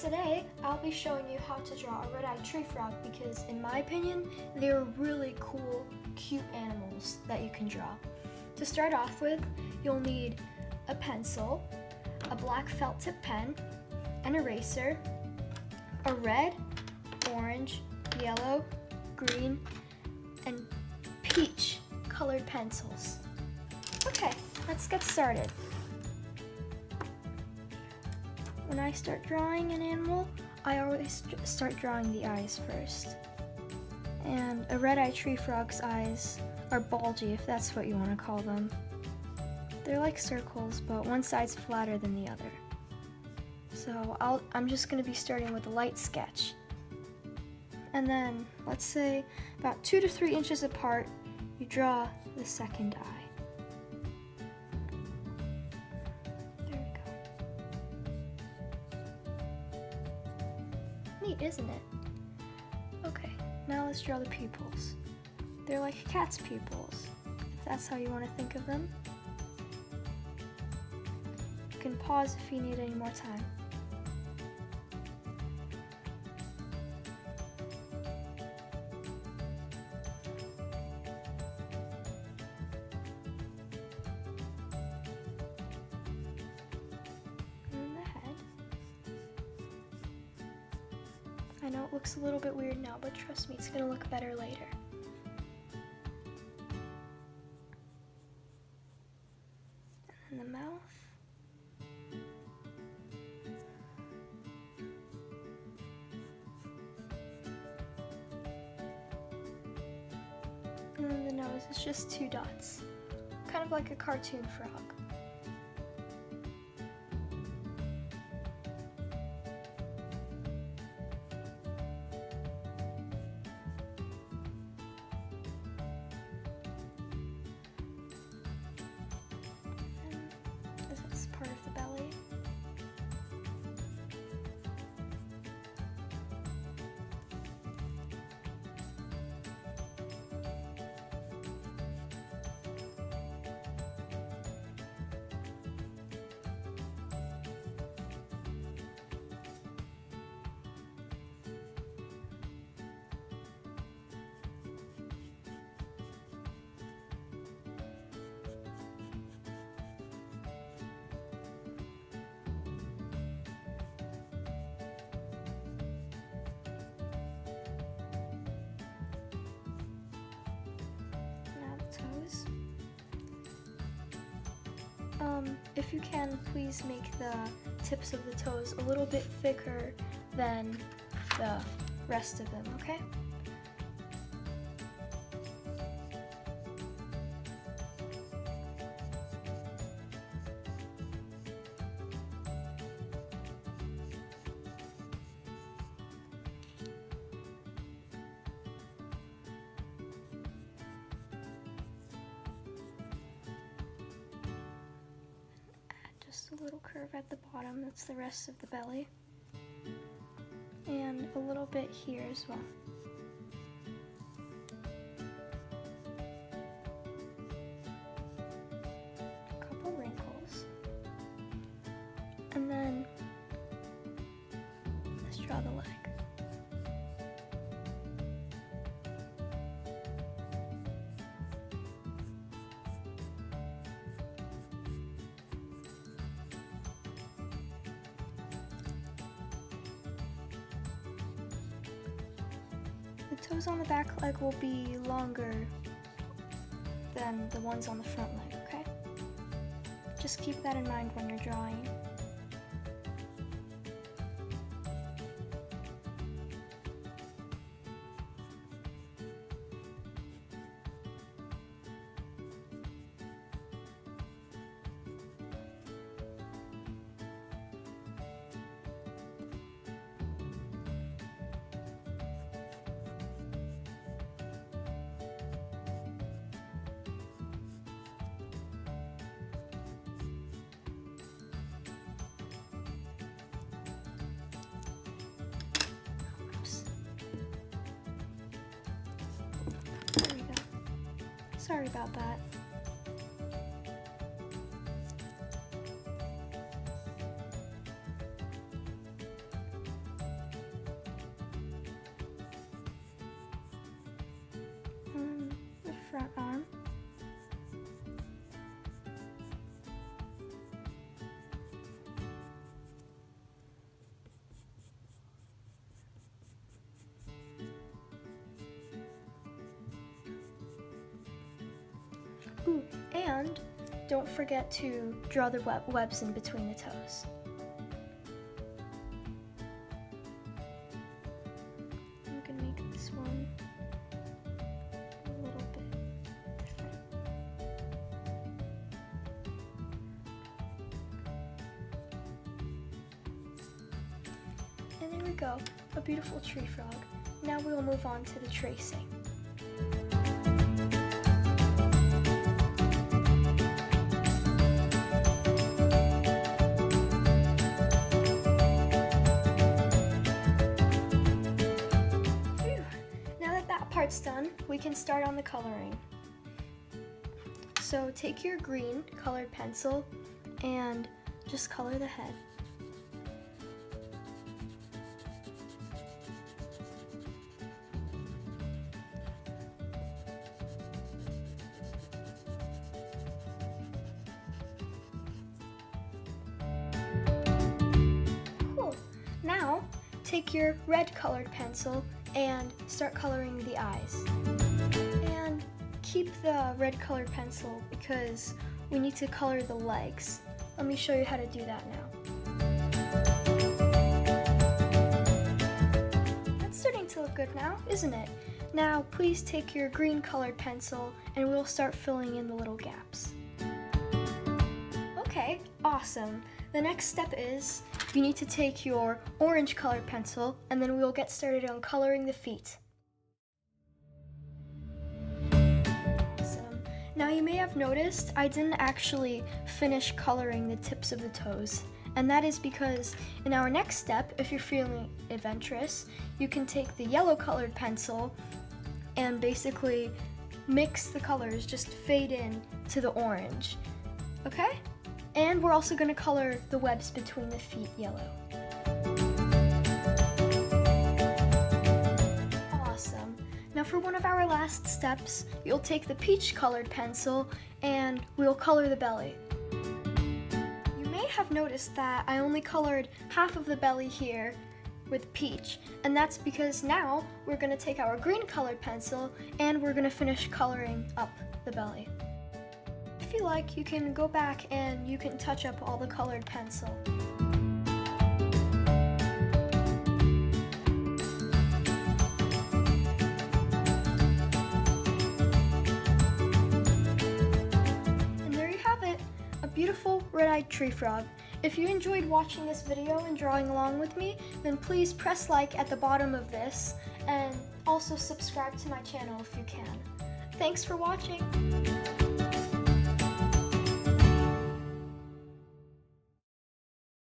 Today, I'll be showing you how to draw a red-eyed tree frog because, in my opinion, they're really cool, cute animals that you can draw. To start off with, you'll need a pencil, a black felt tip pen, an eraser, a red, orange, yellow, green, and peach colored pencils. Okay, let's get started. When I start drawing an animal, I always start drawing the eyes first. And a red-eyed tree frog's eyes are bulgy, if that's what you want to call them. They're like circles, but one side's flatter than the other. So I'll, I'm just going to be starting with a light sketch. And then, let's say about two to three inches apart, you draw the second eye. Neat, isn't it? Okay, now let's draw the pupils. They're like cat's pupils, if that's how you want to think of them. You can pause if you need any more time. I know it looks a little bit weird now, but trust me, it's gonna look better later. And the mouth. And then the nose is just two dots, kind of like a cartoon frog. Um, if you can, please make the tips of the toes a little bit thicker than the rest of them, okay? A little curve at the bottom, that's the rest of the belly. And a little bit here as well. A couple wrinkles. And then let's draw the leg. Toes on the back leg will be longer than the ones on the front leg, okay? Just keep that in mind when you're drawing. Sorry about that. Um, the front. Don't forget to draw the web webs in between the toes. You can make this one a little bit. And there we go, a beautiful tree frog. Now we will move on to the tracing. Done, we can start on the coloring. So take your green colored pencil and just color the head. Cool. Now, take your red colored pencil and start coloring the eyes. And keep the red colored pencil because we need to color the legs. Let me show you how to do that now. That's starting to look good now, isn't it? Now, please take your green colored pencil and we'll start filling in the little gaps. Okay, awesome. The next step is you need to take your orange colored pencil and then we'll get started on coloring the feet. Awesome. Now you may have noticed I didn't actually finish coloring the tips of the toes. And that is because in our next step, if you're feeling adventurous, you can take the yellow colored pencil and basically mix the colors, just fade in to the orange. Okay? And we're also going to color the webs between the feet yellow. Awesome. Now for one of our last steps, you'll take the peach colored pencil and we'll color the belly. You may have noticed that I only colored half of the belly here with peach, and that's because now we're going to take our green colored pencil and we're going to finish coloring up the belly. You like, you can go back and you can touch up all the colored pencil. And there you have it, a beautiful red-eyed tree frog. If you enjoyed watching this video and drawing along with me, then please press like at the bottom of this and also subscribe to my channel if you can. Thanks for watching!